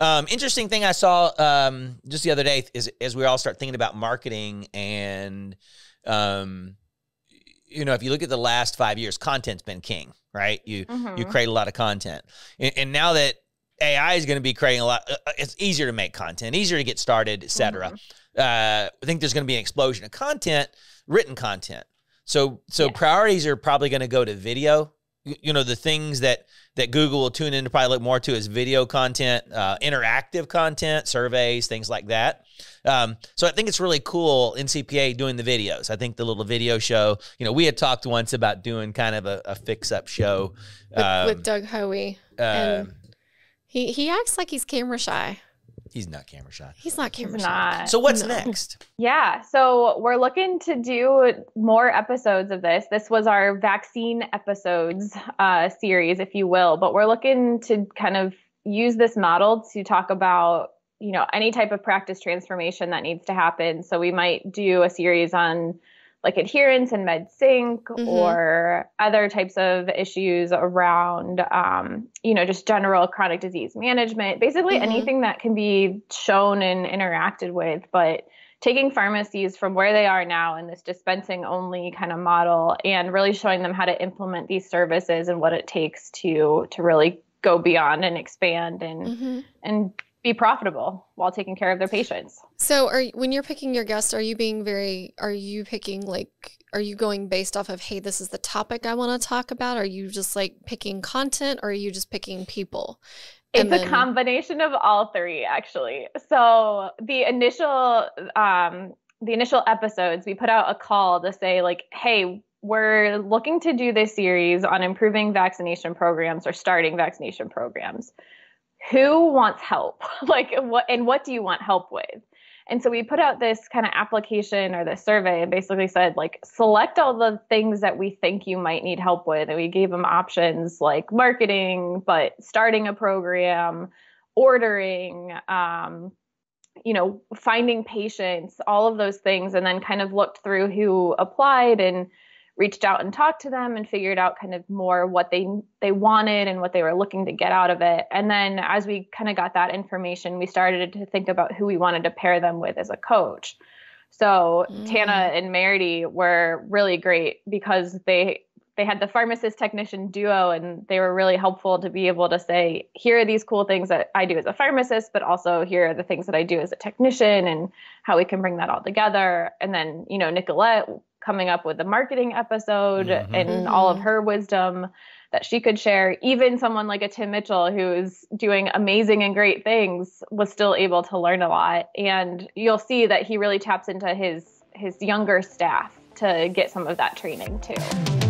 Um, interesting thing I saw um, just the other day is as we all start thinking about marketing and, um, you know, if you look at the last five years, content's been king, right? You Mhm. you create a lot of content, and, and now that AI is going to be creating a lot, uh, uh, it's easier to make content, easier to get started, et cetera. Uh, I think there's going to be an explosion of content, written content. So so Yes. priorities are probably going to go to video. You, know, the things that that Google will tune in to probably look more to is video content, uh, interactive content, surveys, things like that. Um, so I think it's really cool NCPA doing the videos. I think the little video show, you know, we had talked once about doing kind of a, a fix up show. with, um, with Doug Hoey. uh, and- He he acts like he's camera shy. He's not camera shy. He's not camera shy. Not. So what's No. next? Yeah, so we're looking to do more episodes of this. This was our vaccine episodes uh, series, if you will, but we're looking to kind of use this model to talk about, you know, any type of practice transformation that needs to happen. So we might do a series on like adherence and med sync Mhm. or other types of issues around um, you know just general chronic disease management basically Mhm. anything that can be shown and interacted with but taking pharmacies from where they are now in this dispensing only kind of model and really showing them how to implement these services and what it takes to to really go beyond and expand and hmm and be profitable while taking care of their patients So, are you- when you're picking your guests, are you being very? Are you picking like? Are you going based off of, hey, this is the topic I want to talk about? Are you just like picking content, or are you just picking people? It's And a combination of all three, actually. So the initial, um, the initial episodes, we put out a call to say like, "Hey, we're looking to do this series on improving vaccination programs or starting vaccination programs. Who wants help? like, what and what do you want help with?" And so we put out this kind of application or this survey and basically said, like, select all the things that we think you might need help with. And we gave them options like marketing, but starting a program, ordering, um, you know, finding patients, all of those things. And then kind of looked through who applied and reached out and talked to them and figured out kind of more what they they wanted and what they were looking to get out of it. And then as we kind of got that information, we started to think about who we wanted to pair them with as a coach. So Mm. Tana and Merity were really great because they they had the pharmacist technician duo and they were really helpful to be able to say here are these cool things that I do as a pharmacist but also here are the things that I do as a technician and how we can bring that all together and then you know Nicolette coming up with the marketing episode Mhm. and all of Mhm. her wisdom that she could share even someone like a Tim Mitchell who's doing amazing and great things was still able to learn a lot and you'll see that he really taps into his his younger staff to get some of that training too.